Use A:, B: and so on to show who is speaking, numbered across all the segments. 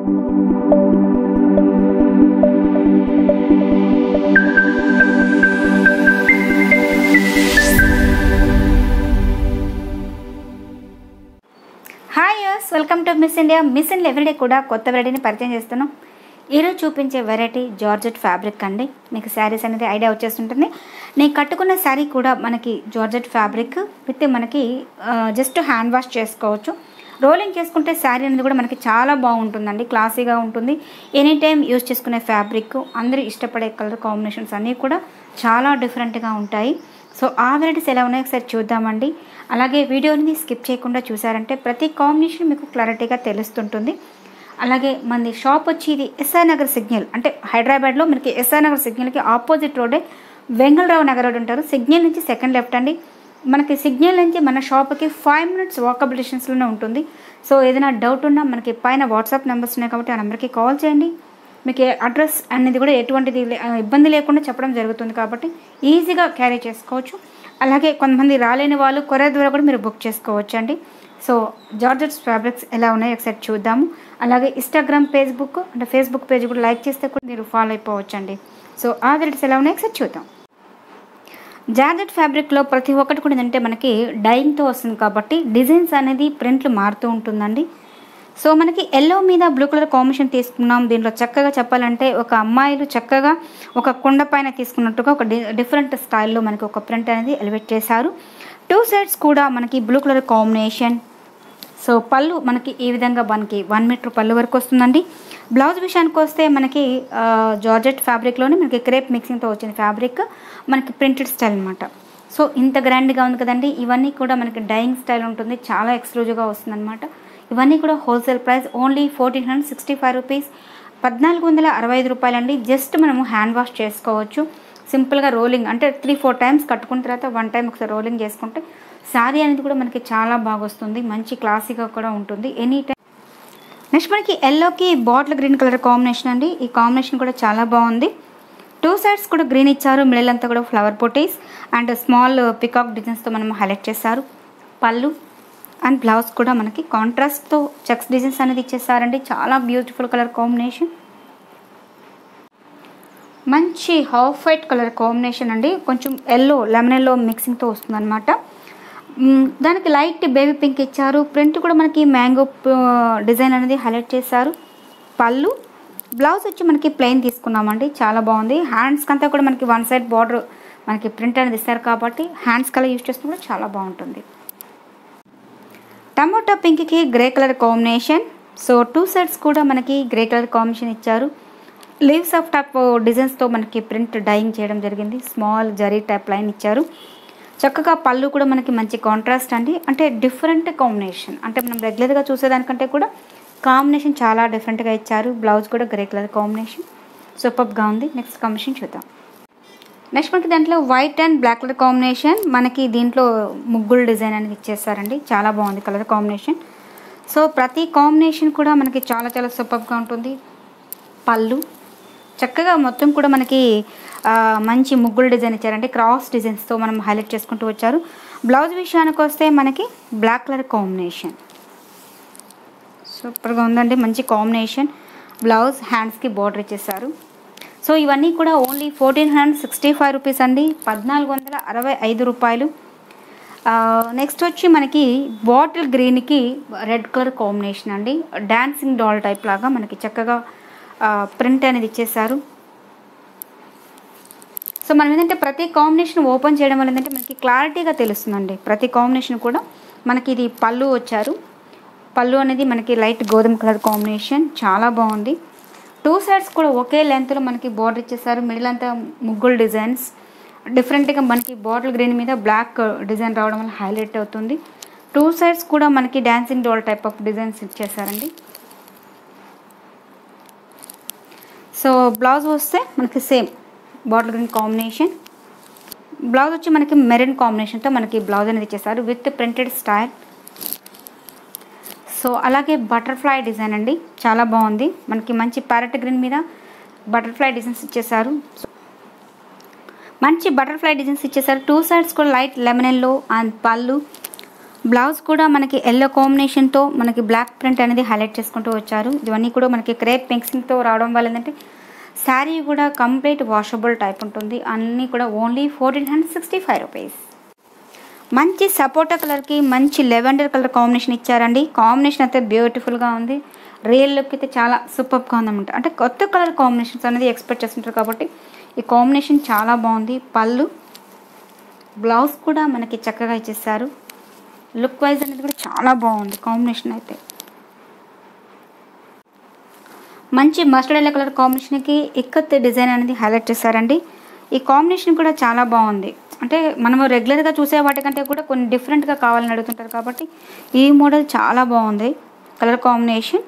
A: Hi welcome to miss India miss India everyday కూడా కొత్త వెరైటీని పరిచయం చేస్తున్నాం. ఈరోజు చూపించే వెరైటీ జార్జెట్ ఫ్యాబ్రిక్ అండి. మీకు శారీస్ అనేది ఐడియా వచ్చేస్తుంటుంది. నేను కట్టుకున్న శారీ కూడా మనకి జార్జెట్ ఫ్యాబ్రిక్ విత్ మనకి జస్ట్ హ్యాండ్ వాష్ చేసుకోవచ్చు. రోలింగ్ చేసుకుంటే శారీ అనేది కూడా మనకి చాలా బాగుంటుందండి క్లాసీగా ఉంటుంది. ఎనీ టైం యూజ్ చేసుకునే ఫ్యాబ్రిక్ అందరూ ఇష్టపడే కలర్ కాంబినేషన్స్ అన్నీ కూడా చాలా డిఫరెంట్గా ఉంటాయి. సో ఆ వెరైటీస్ ఎలా ఉన్నాయో ఒకసారి చూద్దామండి. అలాగే వీడియోని స్కిప్ చేయకుండా చూసారంటే ప్రతి కాంబినేషన్ మీకు క్లారిటీగా తెలుస్తుంటుంది. అలాగే మనది షాప్ వచ్చి ఇది ఎస్ఆర్ నగర్ సిగ్నల్ అంటే హైదరాబాద్లో మనకి ఎస్ఆర్ నగర్ సిగ్నల్కి ఆపోజిట్ రోడే వెంగళరావు నగర్ రోడ్ ఉంటారు. సిగ్నల్ నుంచి సెకండ్ లెఫ్ట్ అండి. మనకి సిగ్నల్ నుంచి మన షాప్కి ఫైవ్ మినిట్స్ వాకబుల్ డిస్టెన్స్లోనే ఉంటుంది. సో ఏదైనా డౌట్ ఉన్నా మనకి పైన వాట్సాప్ నెంబర్స్ ఉన్నాయి కాబట్టి ఆ నెంబర్కి కాల్ చేయండి. మీకు అడ్రస్ అనేది కూడా ఎటువంటిది లే- ఇబ్బంది లేకుండా చెప్పడం జరుగుతుంది కాబట్టి ఈజీగా క్యారీ చేసుకోవచ్చు. అలాగే కొంతమంది రాలేని వాళ్ళు కొరియర్ ద్వారా కూడా మీరు బుక్ చేసుకోవచ్చు అండి సో జార్జెట్స్ ఫ్యాబ్రిక్స్ ఎలా ఉన్నాయో ఒకసారి చూద్దాము. అలాగే ఇన్స్టాగ్రామ్ ఫేస్బుక్ అంటే ఫేస్బుక్ పేజ్ కూడా లైక్ చేస్తే కూడా మీరు ఫాలో అయిపోవచ్చు అండి సో ఆ వెరైటీస్ ఎలా ఉన్నాయో ఒకసారి చూద్దాం. జార్జెట్ ఫ్యాబ్రిక్లో ప్రతి ఒక్కటి కూడా ఏంటంటే మనకి డైయింగ్తో వస్తుంది కాబట్టి డిజైన్స్ అనేది ప్రింట్లు మారుతూ ఉంటుందండి. సో మనకి ఎల్లో మీద బ్లూ కలర్ కాంబినేషన్ తీసుకున్నాం. దీంట్లో చక్కగా చెప్పాలంటే ఒక అమ్మాయిలు చక్కగా ఒక కుండ పైన తీసుకున్నట్టుగా ఒక డిఫరెంట్ స్టైల్లో మనకి ఒక ప్రింట్ అనేది ఎలివేట్ చేశారు. టూ సైడ్స్ కూడా మనకి బ్లూ కలర్ కాంబినేషన్. సో పళ్ళు మనకి ఈ విధంగా మనకి వన్ మీటర్ పళ్ళు వరకు వస్తుందండి. బ్లౌజ్ విషయానికి వస్తే మనకి జార్జెట్ ఫ్యాబ్రిక్లోనే మనకి క్రేప్ మిక్సింగ్తో వచ్చిన ఫ్యాబ్రిక్ మనకి ప్రింటెడ్ స్టైల్ అనమాట సో ఇంత గ్రాండ్గా ఉంది కదండి. ఇవన్నీ కూడా మనకి డైయింగ్ స్టైల్ ఉంటుంది. చాలా ఎక్స్క్లూజివ్గా వస్తుందన్నమాట. ఇవన్నీ కూడా wholesale price only fourteen hundred sixty five rupees పద్నాలుగు వందల అరవై ఐదు రూపాయలండి. జస్ట్ మనము హ్యాండ్ వాష్ చేసుకోవచ్చు. సింపుల్గా రోలింగ్ అంటే త్రీ ఫోర్ టైమ్స్ కట్టుకున్న తర్వాత వన్ టైం ఒకసారి రోలింగ్ చేసుకుంటే శారీ అనేది కూడా మనకి చాలా బాగా వస్తుంది. మంచి క్లాసీగా కూడా ఉంటుంది. ఎనీ టైం నెక్స్ట్ మనకి ఎల్లోకి బాటిల్ గ్రీన్ కలర్ కాంబినేషన్ అండి. ఈ కాంబినేషన్ కూడా చాలా బాగుంది. టూ సైడ్స్ కూడా గ్రీన్ ఇచ్చారు. మిడిల్ అంతా కూడా flower potties and small peacock డిజైన్స్తో మనం హైలైట్ చేశారు. పళ్ళు అండ్ బ్లౌజ్ కూడా మనకి కాంట్రాస్ట్తో చెక్స్ డిజైన్స్ అనేది ఇచ్చేసారండి. చాలా బ్యూటిఫుల్ కలర్ కాంబినేషన్ మంచి హాఫ్ వైట్ కలర్ కాంబినేషన్ అండి. కొంచెం ఎల్లో లెమన్ ఎల్లో మిక్సింగ్తో వస్తుందన్నమాట. దానికి లైట్ బేబీ పింక్ ఇచ్చారు. ప్రింట్ కూడా మనకి మ్యాంగో డిజైన్ అనేది హైలైట్ చేశారు. పళ్ళు. బ్లౌజ్ వచ్చి మనకి ప్లెయిన్ తీసుకున్నామండి. చాలా బాగుంది. హ్యాండ్స్కి అంతా కూడా మనకి వన్ సైడ్ బార్డర్ మనకి ప్రింట్ అనేది ఇస్తారు కాబట్టి హ్యాండ్స్ కలర్ యూజ్ చేస్తే కూడా చాలా బాగుంటుంది. టమోటా పింక్కి grey colour combination. So two sides కూడా మనకి గ్రే కలర్ కాంబినేషన్ ఇచ్చారు. లీవ్స్ ఆఫ్ టైప్ డిజైన్స్తో మనకి ప్రింట్ డైయింగ్ చేయడం జరిగింది. స్మాల్ జరీ టైప్ లైన్ ఇచ్చారు. చక్కగా పళ్ళు కూడా మనకి మంచి కాంట్రాస్ట్ అండి. అంటే డిఫరెంట్ కాంబినేషన్ అంటే మనం రెగ్యులర్గా చూసేదానికంటే కూడా కాంబినేషన్ చాలా డిఫరెంట్గా ఇచ్చారు. బ్లౌజ్ కూడా గ్రే కలర్ కాంబినేషన్ సూపర్గా ఉంది. నెక్స్ట్ కాంబినేషన్ చూద్దాం. నెక్స్ట్ మనకి దాంట్లో white and black colour combination మనకి దీంట్లో ముగ్గులు డిజైన్ అనేది ఇచ్చేసారండి. చాలా బాగుంది కలర్ కాంబినేషన్ సో ప్రతి కాంబినేషన్ కూడా మనకి చాలా చాలా సూపర్గా ఉంటుంది. పళ్ళు చక్కగా మొత్తం కూడా మనకి మంచి ముగ్గులు డిజైన్ ఇచ్చారంటే క్రాస్ డిజైన్స్తో మనం హైలైట్ చేసుకుంటూ వచ్చారు. బ్లౌజ్ విషయానికి వస్తే మనకి బ్లాక్ కలర్ కాంబినేషన్ సూపర్గా ఉందండి. మంచి కాంబినేషన్ బ్లౌజ్ హ్యాండ్స్కి బార్డర్ ఇచ్చేసారు సో ఇవన్నీ కూడా only fourteen hundred sixty five rupees అండి. పద్నాలుగు వందల అరవై ఐదు రూపాయలు. నెక్స్ట్ వచ్చి మనకి బాటిల్ గ్రీన్కి రెడ్ కలర్ కాంబినేషన్ అండి. డాన్సింగ్ డాల్ టైప్ లాగా మనకి చక్కగా ప్రింట్ అనేది ఇచ్చేసారు సో మనం ఏంటంటే ప్రతి కాంబినేషన్ ఓపెన్ చేయడం వల్ల ఏంటంటే మనకి క్లారిటీగా తెలుస్తుందండి. ప్రతి కాంబినేషన్ కూడా మనకి ఇది పళ్ళు వచ్చారు. పళ్ళు అనేది మనకి లైట్ గోధుమ కలర్ కాంబినేషన్ చాలా బాగుంది. టూ సైడ్స్ కూడా ఒకే లెంత్లో మనకి బార్డర్ ఇచ్చేసారు మిడిల్ అంతా ముగ్గులు డిజైన్స్ డిఫరెంట్గా మనకి బాటిల్ గ్రీన్ మీద బ్లాక్ డిజైన్ రావడం వల్ల హైలైట్ అవుతుంది. టూ సైడ్స్ కూడా మనకి dancing doll type of designs ఇచ్చేసారండి so blouse వస్తే మనకి same bottle green combination. Blouse వచ్చి మనకి మెరూన్ కాంబినేషన్తో మనకి బ్లౌజ్ అనేది ఇచ్చేసారు విత్ ప్రింటెడ్ స్టైల్. సో అలాగే బటర్ఫ్లై డిజైన్ అండి చాలా బాగుంది. మనకి మంచి ప్యారెట్ గ్రీన్ మీద బటర్ఫ్లై డిజైన్స్ ఇచ్చేసారు మంచి బటర్ఫ్లై డిజైన్స్ ఇచ్చేసారు టూ సైడ్స్ కూడా లైట్ లెమన్ ఎల్లో అండ్ పళ్ళు. బ్లౌజ్ కూడా మనకి ఎల్లో కాంబినేషన్తో మనకి బ్లాక్ ప్రింట్ అనేది హైలైట్ చేసుకుంటూ వచ్చారు. ఇవన్నీ కూడా మనకి క్రేప్ మిక్సింగ్తో రావడం వల్ల ఏంటంటే శారీ కూడా కంప్లీట్ వాషబుల్ టైప్ ఉంటుంది. అన్నీ కూడా only fourteen hundred sixty five rupees మంచి సపోటా కలర్కి మంచి లెవెండర్ కలర్ కాంబినేషన్ ఇచ్చారండి. కాంబినేషన్ అయితే బ్యూటిఫుల్గా ఉంది. రియల్ లుక్ అయితే చాలా సూపర్గా ఉందన్నమాట. అంటే కొత్త కలర్ కాంబినేషన్స్ అనేది ఎక్స్పెక్ట్ చేస్తుంటారు కాబట్టి ఈ కాంబినేషన్ చాలా బాగుంది. పళ్ళు బ్లౌజ్ కూడా మనకి చక్కగా ఇచ్చేస్తారు లుక్ వైజ్ అనేది కూడా చాలా బాగుంది కాంబినేషన్ అయితే. మంచి మస్టర్డ్ ఎల్లో కలర్ కాంబినేషన్కి ఇక్కత్ డిజైన్ అనేది హైలైట్ చేశారండి. ఈ కాంబినేషన్ కూడా చాలా బాగుంది. అంటే మనము రెగ్యులర్గా చూసే వాటికంటే కూడా కొన్ని డిఫరెంట్గా కావాలని అడుగుతుంటారు కాబట్టి ఈ మోడల్ చాలా బాగుంది. Colour combination.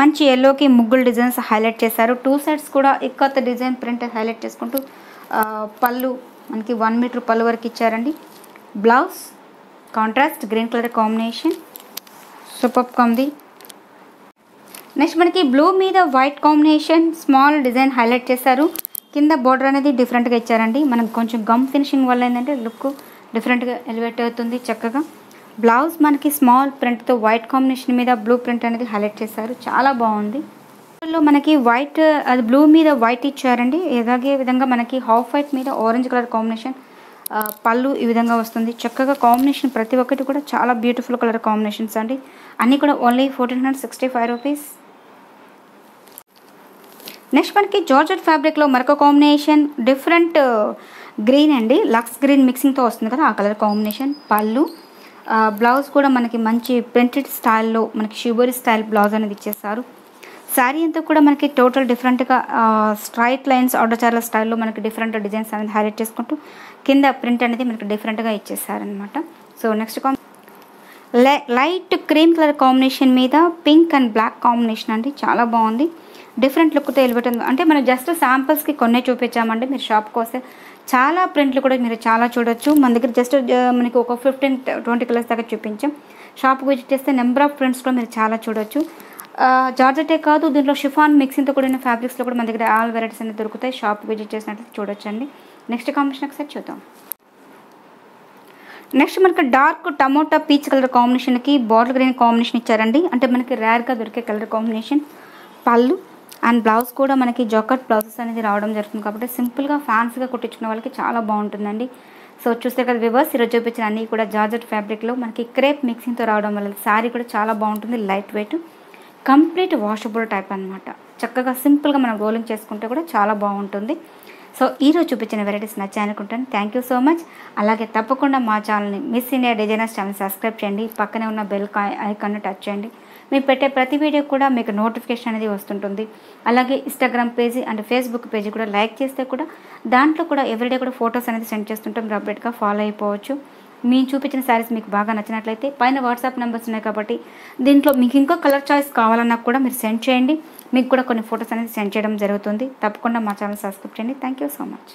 A: మంచి ఎల్లోకి ముగ్గులు డిజైన్స్ హైలైట్ చేశారు. టూ సైడ్స్ కూడా ఇక్కత్ డిజైన్ ప్రింట్ హైలైట్ చేసుకుంటూ పళ్ళు మనకి వన్ మీటర్ పళ్ళు వరకు ఇచ్చారండి. Blouse contrast green colour combination. Super కొంది నెక్స్ట్ మనకి బ్లూ మీద white combination small design highlight చేశారు. కింద బోర్డర్ అనేది డిఫరెంట్గా ఇచ్చారండి. మనకు కొంచెం గమ్ ఫినిషింగ్ వల్ల ఏంటంటే లుక్ డిఫరెంట్గా ఎలివేట్ అవుతుంది చక్కగా. బ్లౌజ్ మనకి స్మాల్ ప్రింట్తో వైట్ కాంబినేషన్ మీద బ్లూ ప్రింట్ అనేది హైలైట్ చేశారు. చాలా బాగుంది. లో మనకి వైట్ అది బ్లూ మీద వైట్ ఇచ్చారండి. ఇలాగే విధంగా మనకి హాఫ్ వైట్ మీద ఆరెంజ్ కలర్ కాంబినేషన్ పళ్ళు ఈ విధంగా వస్తుంది. చక్కగా కాంబినేషన్ ప్రతి ఒక్కటి కూడా చాలా బ్యూటిఫుల్ కలర్ కాంబినేషన్స్ అండి. అన్నీ కూడా only fourteen hundred sixty five rupees. Next మనకి జార్జెట్ ఫ్యాబ్రిక్లో మరొక కాంబినేషన్ డిఫరెంట్ గ్రీన్ అండి. లక్స్ గ్రీన్ మిక్సింగ్తో వస్తుంది కదా ఆ కలర్ కాంబినేషన్. పళ్ళు. బ్లౌజ్ కూడా మనకి మంచి ప్రింటెడ్ స్టైల్లో మనకి షుబరీ స్టైల్ బ్లౌజ్ అనేది ఇచ్చేస్తారు శారీ అంతా కూడా మనకి టోటల్ డిఫరెంట్గా స్ట్రైట్ లైన్స్ ఆర్డర్ స్టైల్లో మనకి డిఫరెంట్ డిజైన్స్ అనేది హైలైట్ చేసుకుంటూ కింద ప్రింట్ అనేది మనకి డిఫరెంట్గా ఇచ్చేసారనమాట సో నెక్స్ట్ కాం లై లైట్ క్రీమ్ కలర్ కాంబినేషన్ మీద పింక్ అండ్ బ్లాక్ కాంబినేషన్ అండి. చాలా బాగుంది. డిఫరెంట్ లుక్తో వెళ్ళిపోతుంది అంటే మనం జస్ట్ శాంపుల్స్కి కొన్నే చూపించామండి. మీరు షాప్కి వస్తే చాలా ప్రింట్లు కూడా మీరు చాలా చూడొచ్చు. మన దగ్గర జస్ట్ మనకి ఒక ఫిఫ్టీన్ ట్వంటీ కలర్స్ దాకా చూపించాం. షాప్కి విజిట్ చేస్తే నెంబర్ ఆఫ్ ప్రింట్స్ కూడా మీరు చాలా చూడొచ్చు. జార్జెటే కాదు దీంట్లో షిఫాన్ మిక్సింగ్తో కూడిన ఫ్యాబ్రిక్స్లో కూడా మన దగ్గర ఆల్ వెరైటీస్ అనేది దొరుకుతాయి. షాప్ విజిట్ చేసినట్లయితే చూడొచ్చండి. నెక్స్ట్ కాంబినేషన్ ఒకసారి చూద్దాం. నెక్స్ట్ మనకి డార్క్ టమోటా పీచ్ కలర్ కాంబినేషన్కి బాటిల్ గ్రీన్ కాంబినేషన్ ఇచ్చారండి. అంటే మనకి రేర్గా దొరికే కలర్ కాంబినేషన్. పళ్ళు అండ్ బ్లౌజ్ కూడా మనకి జొకట్ బ్లౌజెస్ అనేది రావడం జరుగుతుంది కాబట్టి సింపుల్గా ఫ్యాన్సీగా కుట్టించుకునే వాళ్ళకి చాలా బాగుంటుందండి. సో చూస్తే కదా వివర్స్ ఈరోజు చూపించిన అన్నీ కూడా జార్జెట్ ఫ్యాబ్రిక్లో మనకి క్రేప్ మిక్సింగ్తో రావడం వల్ల శారీ కూడా చాలా బాగుంటుంది light weight. Complete washable type అనమాట చక్కగా సింపుల్గా మనం రోలింగ్ చేసుకుంటే కూడా చాలా బాగుంటుంది. సో ఈరోజు చూపించిన వెరైటీస్ నచ్చాయనుకుంటాను థ్యాంక్ యూ సో మచ్ అలాగే తప్పకుండా మా ఛానల్ని miss India designers channel subscribe చేయండి. పక్కనే ఉన్న బెల్ ఐకాన్ని టచ్ చేయండి. మీరు పెట్టే ప్రతి వీడియో కూడా మీకు నోటిఫికేషన్ అనేది వస్తుంటుంది. అలాగే Instagram page and Facebook page కూడా లైక్ చేస్తే కూడా దాంట్లో కూడా ఎవ్రీడే కూడా ఫొటోస్ అనేది సెండ్ చేస్తుంటాం. మీరు అప్డేట్గా ఫాలో అయిపోవచ్చు. మేము చూపించిన శారీస్ మీకు బాగా నచ్చినట్లయితే పైన వాట్సాప్ నెంబర్స్ ఉన్నాయి కాబట్టి దీంట్లో మీకు ఇంకో కలర్ చాయిస్ కావాలన్నా కూడా మీరు సెండ్ చేయండి. మీకు కూడా కొన్ని ఫొటోస్ అనేది సెండ్ చేయడం జరుగుతుంది. తప్పకుండా మా ఛానల్ సబ్స్క్రైబ్ చేయండి. Thank you so much